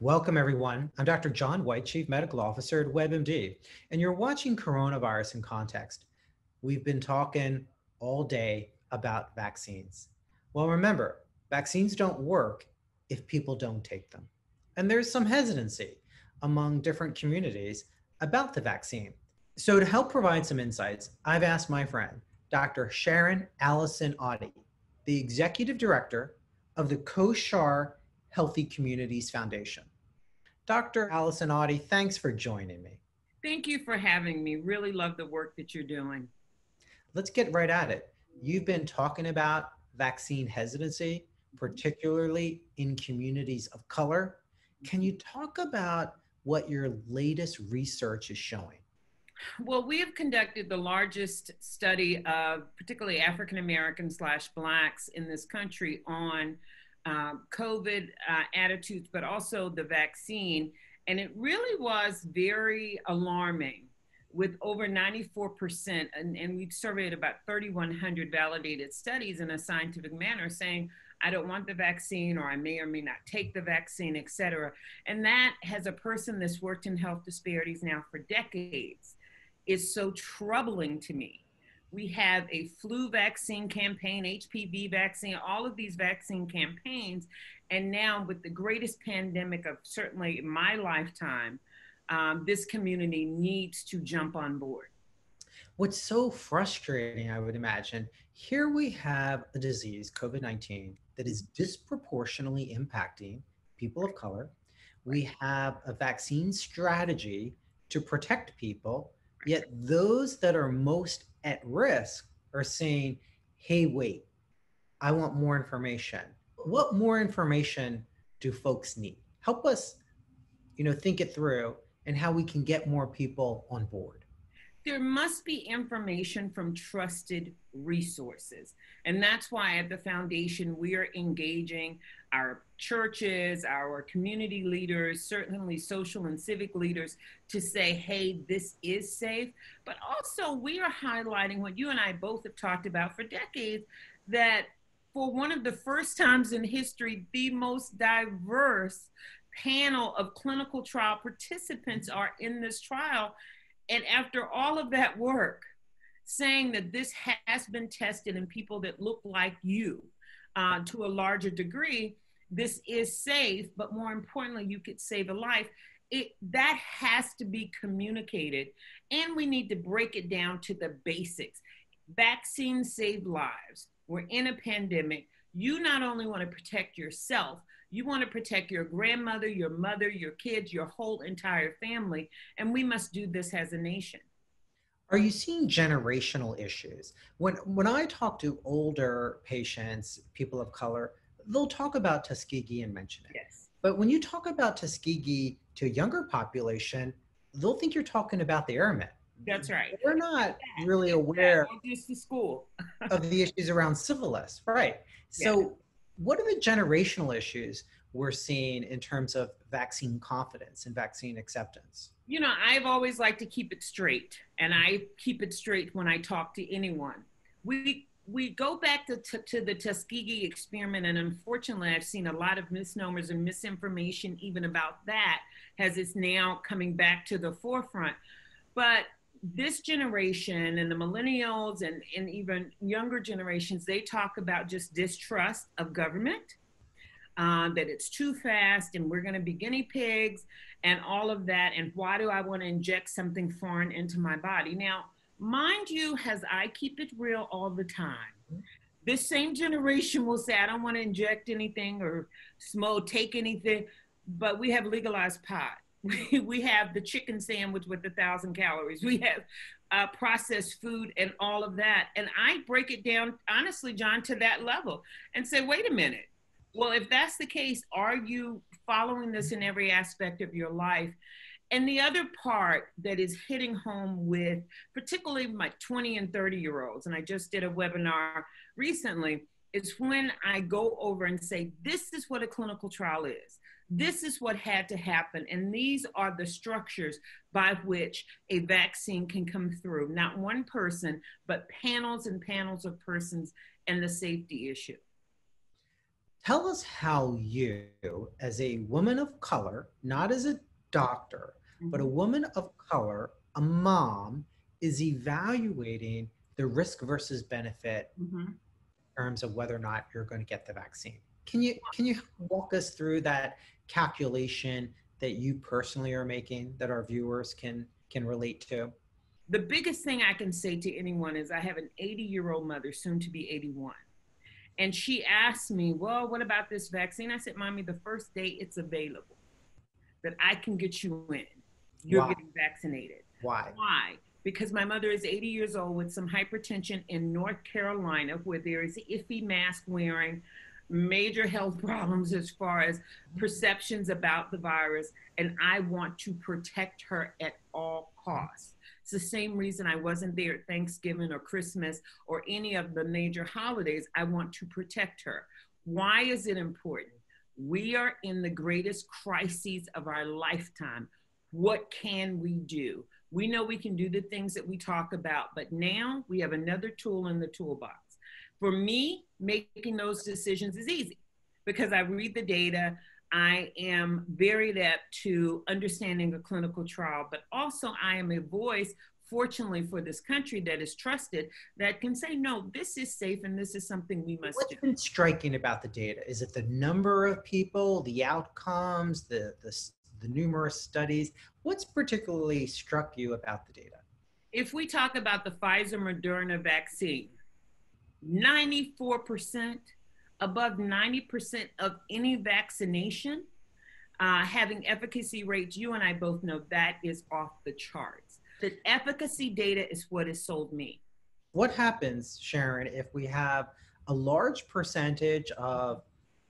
Welcome, everyone. I'm Dr. John Whyte, Chief Medical Officer at WebMD, and you're watching Coronavirus in Context. We've been talking all day about vaccines. Well, remember, vaccines don't work if people don't take them. And there's some hesitancy among different communities about the vaccine. So, to help provide some insights, I've asked my friend, Dr. Sharon Allison Ottey, the Executive Director of the COSHAR Healthy Communities Foundation. Dr. Allison Ottey, thanks for joining me. Thank you for having me. Really love the work that you're doing. Let's get right at it. You've been talking about vaccine hesitancy, particularly in communities of color. Can you talk about what your latest research is showing? Well, we have conducted the largest study of particularly African American slash blacks in this country on uh, COVID uh, attitudes, but also the vaccine. And it really was very alarming with over 94%, and, and we surveyed about 3,100 validated studies in a scientific manner saying, I don't want the vaccine, or I may or may not take the vaccine, et cetera. And that, has a person that's worked in health disparities now for decades, is so troubling to me we have a flu vaccine campaign, HPV vaccine, all of these vaccine campaigns. And now, with the greatest pandemic of certainly my lifetime, um, this community needs to jump on board. What's so frustrating, I would imagine, here we have a disease, COVID 19, that is disproportionately impacting people of color. We have a vaccine strategy to protect people, yet those that are most at risk are saying, hey, wait, I want more information. What more information do folks need? Help us, you know, think it through and how we can get more people on board there must be information from trusted resources. And that's why at the foundation, we are engaging our churches, our community leaders, certainly social and civic leaders to say, hey, this is safe. But also, we are highlighting what you and I both have talked about for decades that for one of the first times in history, the most diverse panel of clinical trial participants are in this trial and after all of that work, saying that this has been tested in people that look like you uh, to a larger degree, this is safe, but more importantly, you could save a life. It, that has to be communicated, and we need to break it down to the basics. Vaccines save lives. We're in a pandemic. You not only want to protect yourself, you want to protect your grandmother, your mother, your kids, your whole entire family. And we must do this as a nation. Are you seeing generational issues? When when I talk to older patients, people of color, they'll talk about Tuskegee and mention it. Yes. But when you talk about Tuskegee to a younger population, they'll think you're talking about the airmen. That's right. They're not really aware just the school of the issues around syphilis, right? So, yeah. What are the generational issues we're seeing in terms of vaccine confidence and vaccine acceptance? You know, I've always liked to keep it straight, and I keep it straight when I talk to anyone. We we go back to, to, to, the Tuskegee experiment, and unfortunately, I've seen a lot of misnomers and misinformation even about that as it's now coming back to the forefront. But this generation and the millennials and, and even younger generations, they talk about just distrust of government, uh, that it's too fast and we're going to be guinea pigs and all of that. And why do I want to inject something foreign into my body? Now, mind you, as I keep it real all the time, this same generation will say, I don't want to inject anything or smoke, take anything, but we have legalized pot we, have the chicken sandwich with a thousand calories. We have uh, processed food and all of that. And I break it down, honestly, John, to that level and say, wait a minute. Well, if that's the case, are you following this in every aspect of your life? And the other part that is hitting home with particularly my 20 and 30 year olds, and I just did a webinar recently, is when I go over and say, this is what a clinical trial is. This is what had to happen. And these are the structures by which a vaccine can come through. Not one person, but panels and panels of persons and the safety issue. Tell us how you, as a woman of color, not as a doctor, mm-hmm. but a mm-hmm. woman of color, a mom, is evaluating the risk versus benefit mm-hmm. in terms of whether or not you're going to get the vaccine. Can you can you walk us through that calculation that you personally are making that our viewers can can relate to? The biggest thing I can say to anyone is I have an 80 year old mother, soon to be 81. And she asked me, Well, what about this vaccine? I said, Mommy, the first day it's available that I can get you in, you're Why? getting vaccinated. Why? Why? Because my mother is 80 years old with some hypertension in North Carolina where there is iffy mask wearing, major health problems as far as perceptions about the virus, and I want to protect her at all costs. It's the same reason I wasn't there at Thanksgiving or Christmas or any of the major holidays. I want to protect her. Why is it important? We are in the greatest crises of our lifetime. What can we do? We know we can do the things that we talk about, but now we have another tool in the toolbox. For me, making those decisions is easy because I read the data. I am very adept to understanding a clinical trial, but also I am a voice, fortunately for this country, that is trusted that can say, no, this is safe and this is something we must What's do. been striking about the data? Is it the number of people, the outcomes, the, the, the numerous studies? What's particularly struck you about the data? If we talk about the Pfizer Moderna vaccine, 94%, above 90% of any vaccination uh, having efficacy rates, you and I both know that is off the charts. The efficacy data is what has sold me. What happens, Sharon, if we have a large percentage of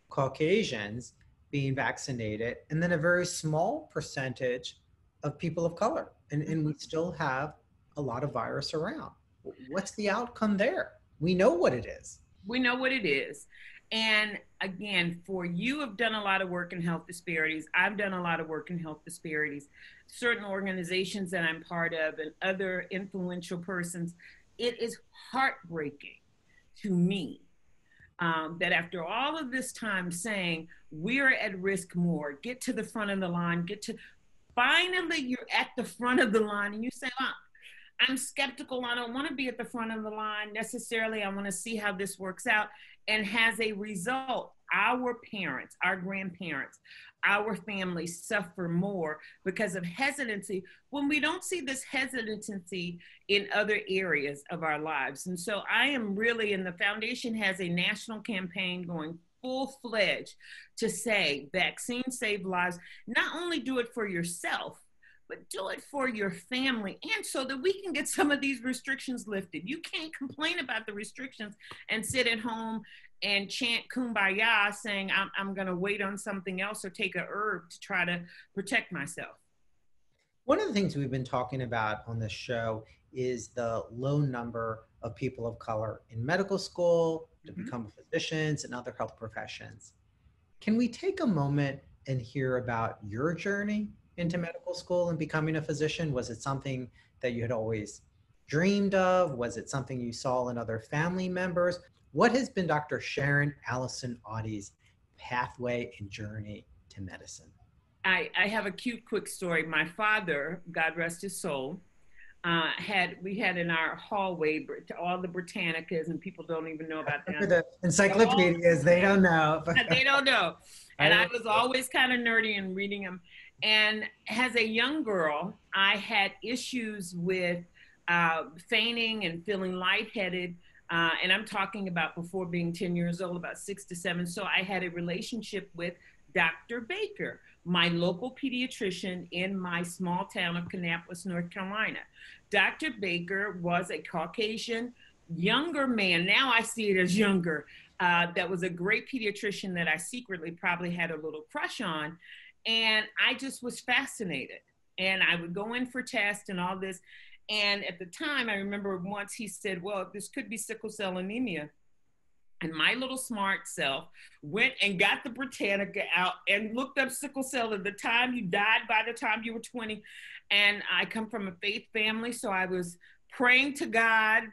Caucasians being vaccinated and then a very small percentage of people of color? And, and we still have a lot of virus around. What's the outcome there? We know what it is. We know what it is. And again, for you have done a lot of work in health disparities. I've done a lot of work in health disparities. Certain organizations that I'm part of and other influential persons, it is heartbreaking to me um, that after all of this time saying we're at risk more, get to the front of the line, get to finally you're at the front of the line and you say, oh, I'm skeptical. I don't want to be at the front of the line necessarily. I want to see how this works out. And has a result, our parents, our grandparents, our families suffer more because of hesitancy when we don't see this hesitancy in other areas of our lives. And so I am really, and the foundation has a national campaign going full fledged to say vaccines save lives. Not only do it for yourself, but do it for your family and so that we can get some of these restrictions lifted. You can't complain about the restrictions and sit at home and chant kumbaya saying, I'm, I'm going to wait on something else or take a herb to try to protect myself. One of the things we've been talking about on this show is the low number of people of color in medical school to mm-hmm. become physicians and other health professions. Can we take a moment and hear about your journey into medical school and becoming a physician? Was it something that you had always dreamed of? Was it something you saw in other family members? What has been Dr. Sharon Allison Ottey's pathway and journey to medicine? I, I have a cute, quick story. My father, God rest his soul, uh, had we had in our hallway all the Britannicas, and people don't even know about them. the encyclopedias, they don't know. they don't know. And I, I was always kind of nerdy and reading them. And as a young girl, I had issues with uh, fainting and feeling lightheaded. Uh, and I'm talking about before being 10 years old, about six to seven. So I had a relationship with Dr. Baker, my local pediatrician in my small town of Kannapolis, North Carolina. Dr. Baker was a Caucasian younger man. Now I see it as younger. Uh, that was a great pediatrician that I secretly probably had a little crush on. And I just was fascinated. And I would go in for tests and all this. And at the time, I remember once he said, Well, this could be sickle cell anemia. And my little smart self went and got the Britannica out and looked up sickle cell at the time you died by the time you were 20. And I come from a faith family, so I was praying to God,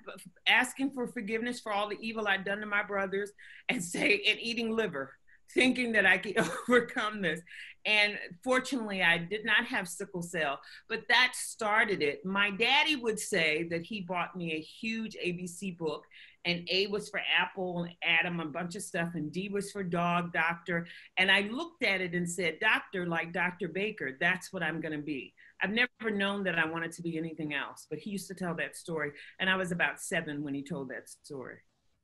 asking for forgiveness for all the evil I'd done to my brothers, and say, and eating liver, thinking that I could overcome this. And fortunately, I did not have sickle cell, but that started it. My daddy would say that he bought me a huge ABC book, and A was for Apple and Adam, a bunch of stuff, and D was for dog, doctor. And I looked at it and said, Doctor, like Dr. Baker, that's what I'm going to be. I've never known that I wanted to be anything else, but he used to tell that story. And I was about seven when he told that story.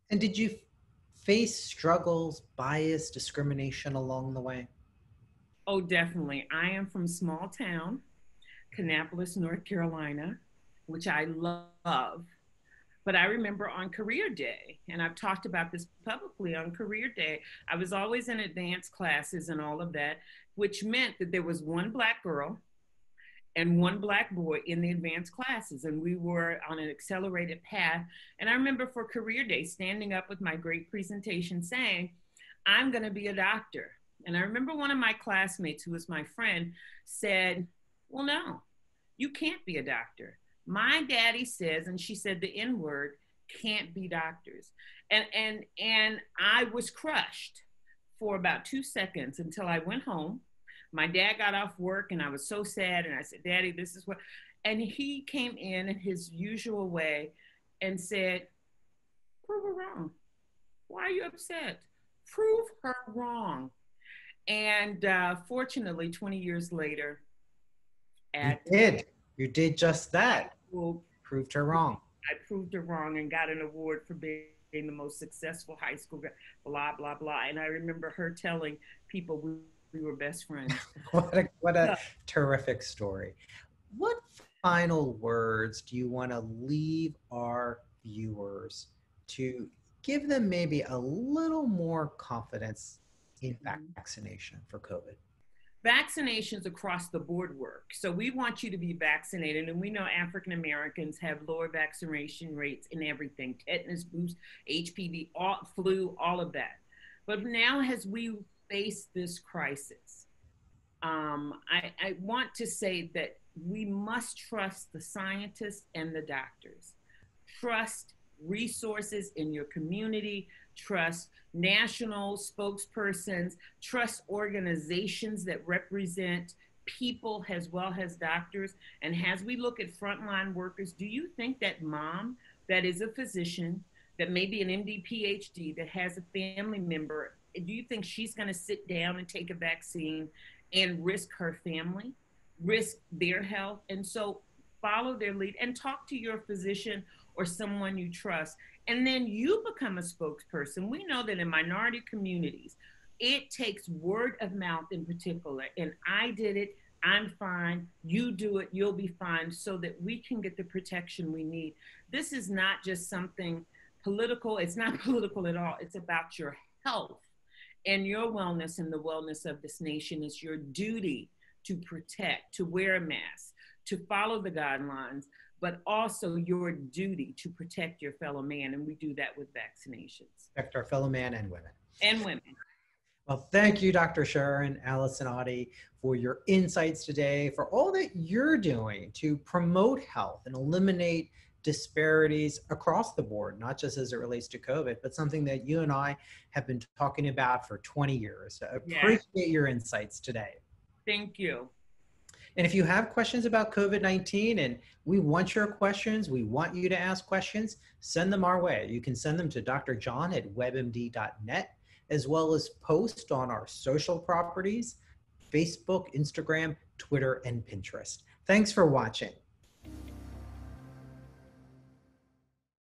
And did you face struggles, bias, discrimination along the way? Oh, definitely. I am from small town, Kannapolis, North Carolina, which I love. But I remember on career day, and I've talked about this publicly on career day, I was always in advanced classes and all of that, which meant that there was one black girl and one black boy in the advanced classes and we were on an accelerated path. And i remember for career day standing up with my great presentation saying i'm going to be a doctor. And i remember one of my classmates who was my friend said well no you can't be a doctor. My daddy says and she said the n word can't be doctors. And and and i was crushed for about 2 seconds until i went home my dad got off work and I was so sad. And I said, Daddy, this is what. And he came in in his usual way and said, Prove her wrong. Why are you upset? Prove her wrong. And uh, fortunately, 20 years later, at, you did. You did just that. Well, proved her wrong. I proved her wrong and got an award for being the most successful high school, blah, blah, blah. And I remember her telling people, we we were best friends. what a, what a terrific story. What final words do you want to leave our viewers to give them maybe a little more confidence in mm-hmm. vaccination for COVID? Vaccinations across the board work. So we want you to be vaccinated, and we know African Americans have lower vaccination rates in everything tetanus, boost, HPV, all, flu, all of that. But now, as we face this crisis, um, I, I want to say that we must trust the scientists and the doctors. Trust resources in your community, trust national spokespersons, trust organizations that represent people as well as doctors. And as we look at frontline workers, do you think that mom that is a physician, that may be an MD PhD, that has a family member do you think she's going to sit down and take a vaccine and risk her family, risk their health? And so follow their lead and talk to your physician or someone you trust. And then you become a spokesperson. We know that in minority communities, it takes word of mouth in particular. And I did it. I'm fine. You do it. You'll be fine so that we can get the protection we need. This is not just something political. It's not political at all. It's about your health and your wellness and the wellness of this nation is your duty to protect, to wear a mask, to follow the guidelines, but also your duty to protect your fellow man. And we do that with vaccinations. Protect our fellow man and women. And women. Well, thank you, Dr. Sharon, Allison Ottey, for your insights today, for all that you're doing to promote health and eliminate disparities across the board, not just as it relates to COVID, but something that you and I have been talking about for 20 years. So appreciate yeah. your insights today. Thank you. And if you have questions about COVID 19 and we want your questions, we want you to ask questions, send them our way. You can send them to Dr. John at webmd.net, as well as post on our social properties Facebook, Instagram, Twitter, and Pinterest. Thanks for watching.